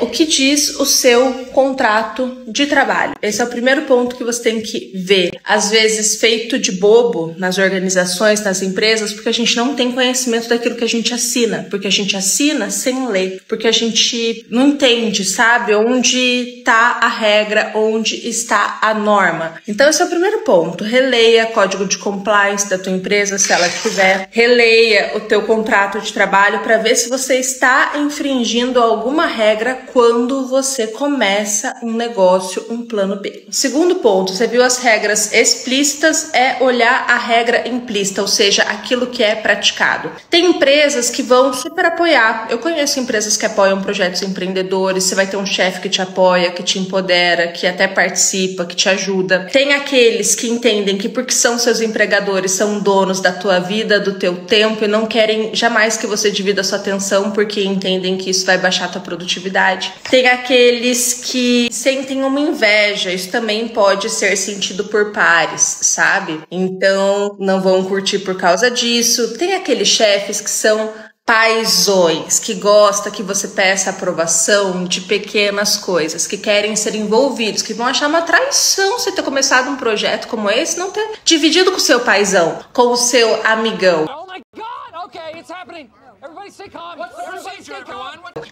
o que diz o seu contrato de trabalho. Esse é o primeiro ponto que você tem que ver. Às vezes, feito de bobo nas organizações, nas empresas, porque a gente não tem conhecimento daquilo que a gente assina, porque a gente assina sem ler, porque a gente não entende, sabe, onde está a regra, onde está a norma. Então, esse é o primeiro ponto. Releia código de compliance da tua empresa, se ela tiver. Releia o teu contrato de trabalho para ver se você está infringindo alguma regra quando você começa um negócio, um plano B. Segundo ponto, você viu as regras explícitas, é olhar a regra implícita, ou seja, aquilo que é praticado. Tem empresas que vão super apoiar. Eu conheço empresas que apoiam projetos empreendedores, você vai ter um chefe que te apoia, que te empodera, que até participa, que te ajuda. Tem aqueles que entendem que porque são seus empregadores, são donos da tua vida, do teu tempo e não querem jamais que você divida sua atenção porque entendem que isso vai baixar a tua produtividade. Tem aqueles que sentem uma inveja, isso também pode ser sentido por pares, sabe? Então não vão curtir por causa disso. Tem aqueles chefes que são paisões, que gosta que você peça aprovação de pequenas coisas, que querem ser envolvidos, que vão achar uma traição você ter começado um projeto como esse, não ter dividido com o seu paizão, com o seu amigão. Oh my God, okay, it's happening.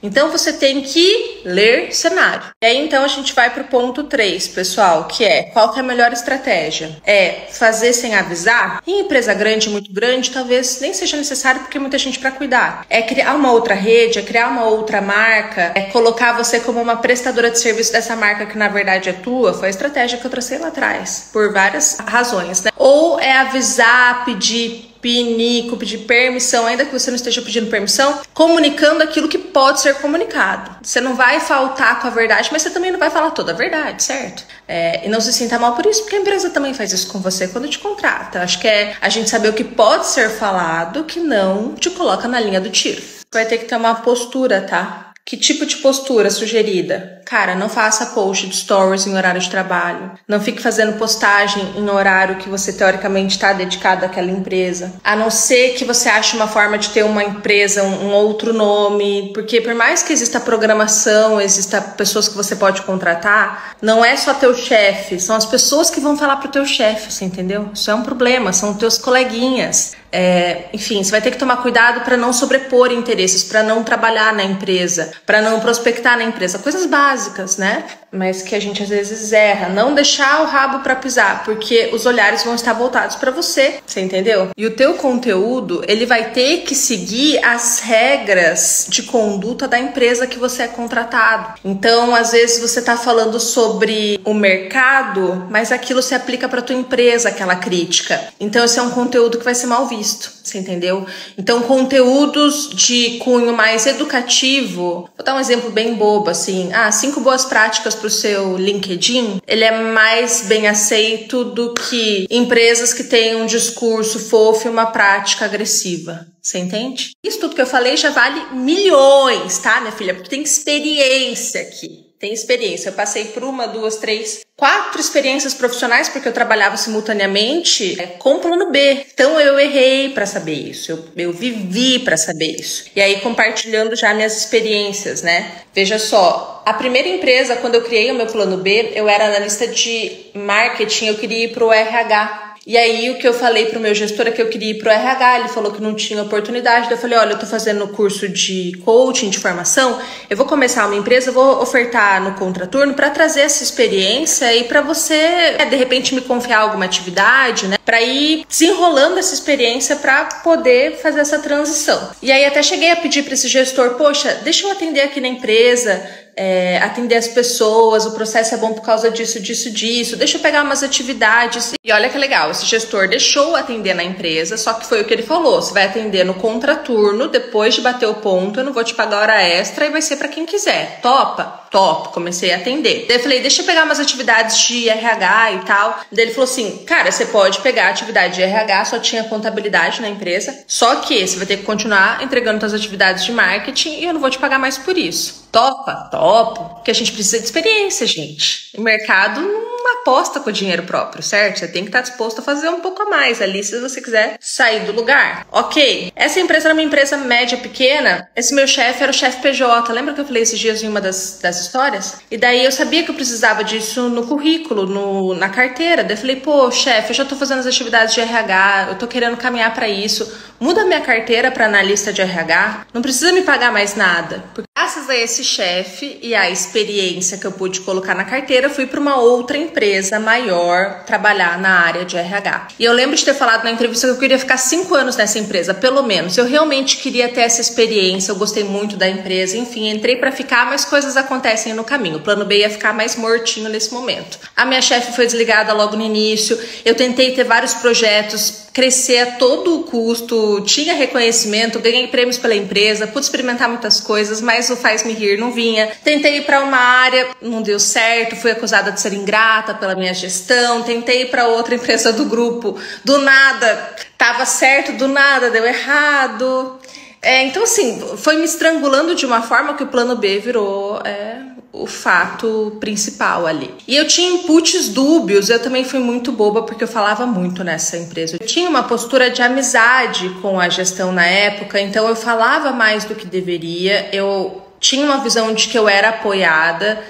Então você tem que ler cenário. E aí então a gente vai para o ponto 3, pessoal, que é qual que é a melhor estratégia? É fazer sem avisar? Em empresa grande, muito grande, talvez nem seja necessário porque muita gente para cuidar. É criar uma outra rede, é criar uma outra marca, é colocar você como uma prestadora de serviço dessa marca que na verdade é tua. Foi a estratégia que eu tracei lá atrás, por várias razões, né? Ou é avisar, pedir pinico, pedir permissão, ainda que você não esteja pedindo permissão, comunicando aquilo que pode ser comunicado. Você não vai faltar com a verdade, mas você também não vai falar toda a verdade, certo? É, e não se sinta mal por isso, porque a empresa também faz isso com você quando te contrata. Acho que é a gente saber o que pode ser falado que não te coloca na linha do tiro. Vai ter que ter uma postura, tá? Que tipo de postura sugerida? Cara, não faça post de stories em horário de trabalho. Não fique fazendo postagem em horário que você teoricamente está dedicado àquela empresa. A não ser que você ache uma forma de ter uma empresa, um, outro nome. Porque por mais que exista programação, exista pessoas que você pode contratar, não é só teu chefe, são as pessoas que vão falar pro teu chefe, você entendeu? Isso é um problema, são teus coleguinhas. É, enfim, você vai ter que tomar cuidado para não sobrepor interesses, para não trabalhar na empresa, para não prospectar na empresa, coisas básicas, né? Mas que a gente às vezes erra. Não deixar o rabo para pisar, porque os olhares vão estar voltados para você, você entendeu? E o teu conteúdo, ele vai ter que seguir as regras de conduta da empresa que você é contratado. Então, às vezes você tá falando sobre o mercado, mas aquilo se aplica para tua empresa, aquela crítica. Então, esse é um conteúdo que vai ser mal visto visto, você entendeu? Então, conteúdos de cunho mais educativo, vou dar um exemplo bem bobo, assim, ah, cinco boas práticas para o seu LinkedIn, ele é mais bem aceito do que empresas que têm um discurso fofo e uma prática agressiva. Você entende? Isso tudo que eu falei já vale milhões, tá, minha filha? Porque tem experiência aqui tem experiência. Eu passei por uma, duas, três, quatro experiências profissionais, porque eu trabalhava simultaneamente é, com plano B. Então eu errei para saber isso, eu, eu vivi para saber isso. E aí compartilhando já minhas experiências, né? Veja só, a primeira empresa, quando eu criei o meu plano B, eu era analista de marketing, eu queria ir para o RH. E aí o que eu falei pro meu gestor é que eu queria ir pro RH, ele falou que não tinha oportunidade. Daí eu falei, olha, eu tô fazendo curso de coaching, de formação, eu vou começar uma empresa, vou ofertar no contraturno para trazer essa experiência e para você, é, de repente, me confiar alguma atividade, né? Para ir desenrolando essa experiência para poder fazer essa transição. E aí até cheguei a pedir para esse gestor, poxa, deixa eu atender aqui na empresa, é, atender as pessoas, o processo é bom por causa disso, disso, disso, deixa eu pegar umas atividades. E olha que legal, esse gestor deixou atender na empresa, só que foi o que ele falou: você vai atender no contraturno, depois de bater o ponto, eu não vou te pagar hora extra e vai ser para quem quiser. Topa? top, comecei a atender. Daí eu falei, deixa eu pegar umas atividades de RH e tal. Daí ele falou assim, cara, você pode pegar a atividade de RH, só tinha contabilidade na empresa, só que você vai ter que continuar entregando suas atividades de marketing e eu não vou te pagar mais por isso. Topa? Topo. Porque a gente precisa de experiência, gente. O mercado não aposta com o dinheiro próprio, certo? Você tem que estar disposto a fazer um pouco a mais ali se você quiser sair do lugar. Ok, essa empresa era uma empresa média pequena, esse meu chefe era o chefe PJ. Lembra que eu falei esses dias em uma das, das histórias? E daí eu sabia que eu precisava disso no currículo, no, na carteira. Daí eu falei, pô, chefe, eu já tô fazendo as atividades de RH, eu tô querendo caminhar para isso. Muda minha carteira para analista de RH. Não precisa me pagar mais nada. Porque graças a esse chefe e a experiência que eu pude colocar na carteira, fui para uma outra empresa maior trabalhar na área de RH. E eu lembro de ter falado na entrevista que eu queria ficar cinco anos nessa empresa, pelo menos. Eu realmente queria ter essa experiência, eu gostei muito da empresa. Enfim, entrei para ficar, mas coisas acontecem no caminho. O plano B ia ficar mais mortinho nesse momento. A minha chefe foi desligada logo no início. Eu tentei ter vários projetos crescer a todo custo, tinha reconhecimento, ganhei prêmios pela empresa, pude experimentar muitas coisas, mas o faz-me rir não vinha. Tentei ir para uma área, não deu certo, fui acusada de ser ingrata pela minha gestão, tentei ir para outra empresa do grupo, do nada, tava certo, do nada deu errado. É, então, assim, foi me estrangulando de uma forma que o plano B virou é, o fato principal ali. E eu tinha inputs dúbios, eu também fui muito boba porque eu falava muito nessa empresa. Eu tinha uma postura de amizade com a gestão na época, então eu falava mais do que deveria, eu tinha uma visão de que eu era apoiada.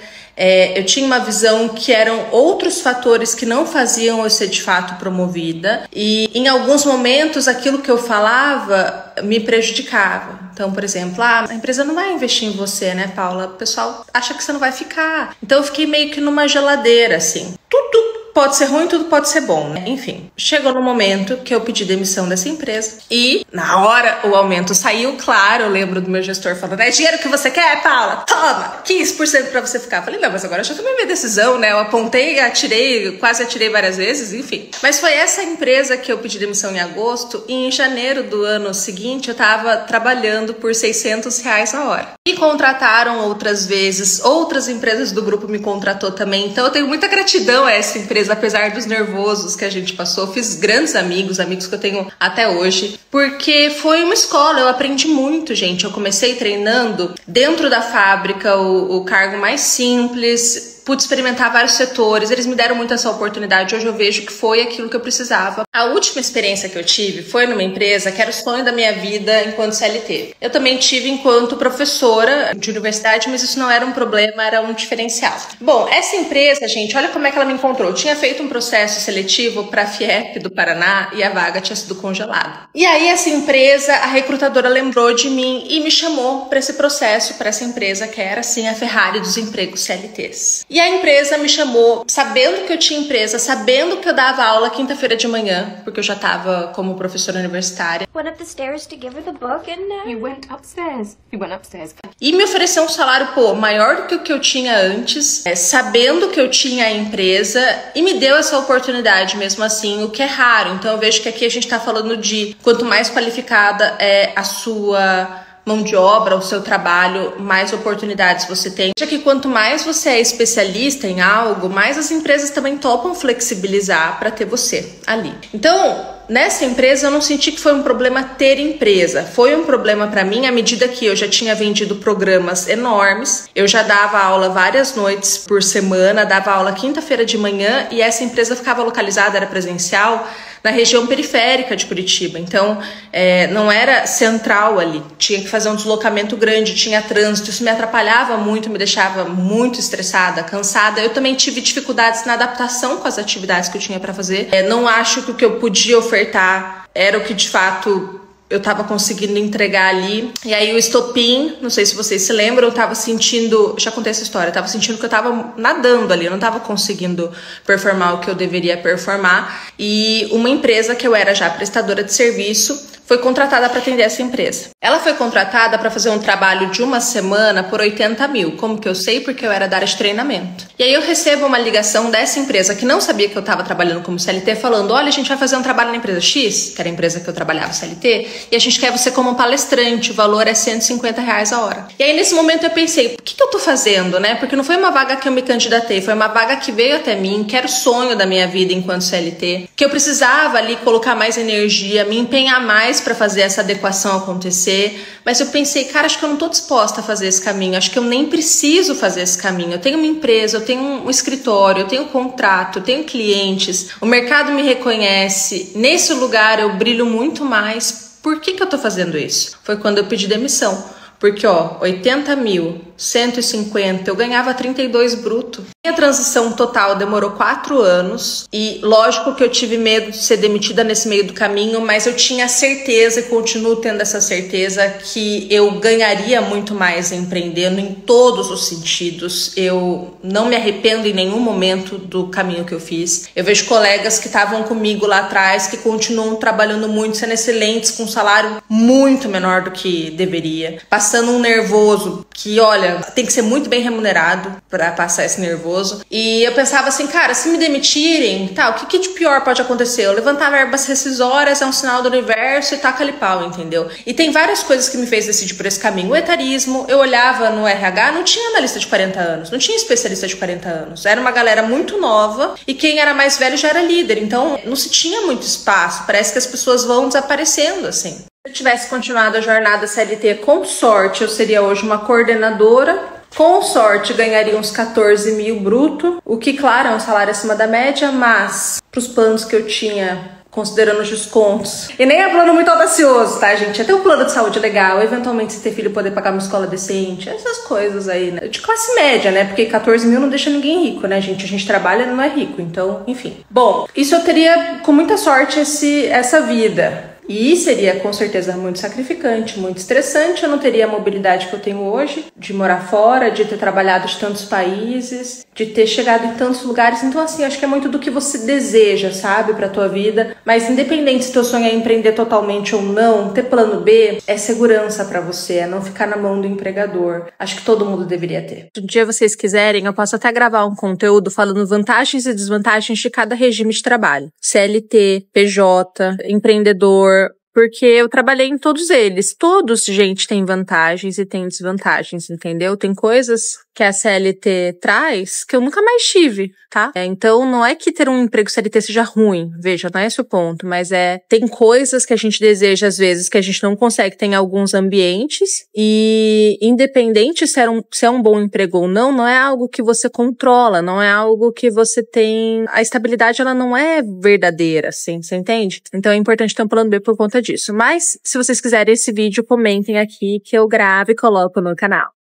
É, eu tinha uma visão que eram outros fatores que não faziam eu ser de fato promovida, e em alguns momentos aquilo que eu falava me prejudicava. Então, por exemplo, ah, a empresa não vai investir em você, né, Paula? O pessoal acha que você não vai ficar. Então, eu fiquei meio que numa geladeira, assim. Tudo pode ser ruim, tudo pode ser bom, né? Enfim, chegou no momento que eu pedi demissão dessa empresa e na hora o aumento saiu, claro, eu lembro do meu gestor falando, é dinheiro que você quer, Paula? Toma, 15% para você ficar. Eu falei, não, mas agora eu já tomei minha decisão, né? Eu apontei, atirei, quase atirei várias vezes, enfim. Mas foi essa empresa que eu pedi demissão em agosto e em janeiro do ano seguinte eu tava trabalhando por 600 reais a hora. Me contrataram outras vezes, outras empresas do grupo me contratou também, então eu tenho muita gratidão a essa empresa apesar dos nervosos que a gente passou. Fiz grandes amigos, amigos que eu tenho até hoje, porque foi uma escola, eu aprendi muito, gente. Eu comecei treinando dentro da fábrica, o, o cargo mais simples, pude experimentar vários setores, eles me deram muito essa oportunidade. Hoje eu vejo que foi aquilo que eu precisava. A última experiência que eu tive foi numa empresa que era o sonho da minha vida enquanto CLT. Eu também tive enquanto professora de universidade, mas isso não era um problema, era um diferencial. Bom, essa empresa, gente, olha como é que ela me encontrou. Eu tinha feito um processo seletivo para a FIEP do Paraná e a vaga tinha sido congelada. E aí essa empresa, a recrutadora lembrou de mim e me chamou para esse processo, para essa empresa que era assim a Ferrari dos empregos CLTs. E a empresa me chamou, sabendo que eu tinha empresa, sabendo que eu dava aula quinta-feira de manhã, porque eu já estava como professora universitária. Went up the stairs to give her the book and you went upstairs. You went upstairs. E me ofereceu um salário pô maior do que o que eu tinha antes, é, sabendo que eu tinha a empresa e me deu essa oportunidade mesmo assim, o que é raro. Então eu vejo que aqui a gente está falando de quanto mais qualificada é a sua mão de obra, o seu trabalho, mais oportunidades você tem. Já que quanto mais você é especialista em algo, mais as empresas também topam flexibilizar para ter você ali. Então, nessa empresa eu não senti que foi um problema ter empresa. Foi um problema para mim à medida que eu já tinha vendido programas enormes. Eu já dava aula várias noites por semana, dava aula quinta-feira de manhã e essa empresa ficava localizada, era presencial na região periférica de Curitiba. Então, é, não era central ali. Tinha que fazer um deslocamento grande, tinha trânsito. Isso me atrapalhava muito, me deixava muito estressada, cansada. Eu também tive dificuldades na adaptação com as atividades que eu tinha para fazer. É, não acho que o que eu podia ofertar era o que de fato eu estava conseguindo entregar ali. E aí o estopim, não sei se vocês se lembram, eu estava sentindo, já contei essa história, eu tava sentindo que eu estava nadando ali, eu não estava conseguindo performar o que eu deveria performar. E uma empresa que eu era já prestadora de serviço foi contratada para atender essa empresa. Ela foi contratada para fazer um trabalho de uma semana por 80 mil. Como que eu sei? Porque eu era da área de treinamento. E aí eu recebo uma ligação dessa empresa que não sabia que eu estava trabalhando como CLT, falando: olha, a gente vai fazer um trabalho na empresa X, que era a empresa que eu trabalhava CLT, e a gente quer você como palestrante, o valor é 150 reais a hora. E aí nesse momento eu pensei: o que, que eu tô fazendo, né? Porque não foi uma vaga que eu me candidatei, foi uma vaga que veio até mim, que era o sonho da minha vida enquanto CLT, que eu precisava ali colocar mais energia, me empenhar mais para fazer essa adequação acontecer, mas eu pensei, cara, acho que eu não tô disposta a fazer esse caminho, acho que eu nem preciso fazer esse caminho. Eu tenho uma empresa, eu tenho um escritório, eu tenho um contrato, eu tenho clientes, o mercado me reconhece, nesse lugar eu brilho muito mais. Por que, que eu tô fazendo isso? Foi quando eu pedi demissão. Porque, ó, 80 mil 150, eu ganhava 32 bruto. Minha transição total demorou quatro anos e lógico que eu tive medo de ser demitida nesse meio do caminho, mas eu tinha certeza e continuo tendo essa certeza que eu ganharia muito mais empreendendo em todos os sentidos. Eu não me arrependo em nenhum momento do caminho que eu fiz. Eu vejo colegas que estavam comigo lá atrás que continuam trabalhando muito, sendo excelentes, com um salário muito menor do que deveria, passando um nervoso que, olha, tem que ser muito bem remunerado para passar esse nervoso. E eu pensava assim, cara, se me demitirem, tá, o que, que de pior pode acontecer? Eu levantar verbas rescisórias é um sinal do universo e taca ali pau, entendeu? E tem várias coisas que me fez decidir por esse caminho. O etarismo, eu olhava no RH, não tinha analista de 40 anos, não tinha especialista de 40 anos. Era uma galera muito nova e quem era mais velho já era líder. Então não se tinha muito espaço. Parece que as pessoas vão desaparecendo assim. Se eu tivesse continuado a jornada CLT com sorte, eu seria hoje uma coordenadora. Com sorte, ganharia uns 14 mil bruto, o que, claro, é um salário acima da média, mas para os planos que eu tinha considerando os descontos. E nem é plano muito audacioso, tá, gente? Até um plano de saúde legal, eventualmente se ter filho poder pagar uma escola decente, essas coisas aí, né? De classe média, né? Porque 14 mil não deixa ninguém rico, né, gente? A gente trabalha não é rico, então, enfim. Bom, isso eu teria com muita sorte esse, essa vida. E seria com certeza muito sacrificante, muito estressante. Eu não teria a mobilidade que eu tenho hoje, de morar fora, de ter trabalhado em tantos países, de ter chegado em tantos lugares. Então, assim, acho que é muito do que você deseja, sabe, pra tua vida. Mas independente se teu sonho é empreender totalmente ou não, ter plano B é segurança para você, é não ficar na mão do empregador. Acho que todo mundo deveria ter. Se um dia vocês quiserem, eu posso até gravar um conteúdo falando vantagens e desvantagens de cada regime de trabalho. CLT, PJ, empreendedor, porque eu trabalhei em todos eles. Todos, gente, tem vantagens e tem desvantagens, entendeu? Tem coisas que a CLT traz que eu nunca mais tive, tá? É, então, não é que ter um emprego CLT seja ruim, veja, não é esse o ponto, mas é, tem coisas que a gente deseja às vezes que a gente não consegue ter em alguns ambientes e independente se é um, se é um bom emprego ou não, não é algo que você controla, não é algo que você tem, a estabilidade ela não é verdadeira, assim, você entende? Então é importante ter um plano B por disso. Mas, se vocês quiserem esse vídeo, comentem aqui que eu gravo e coloco no canal.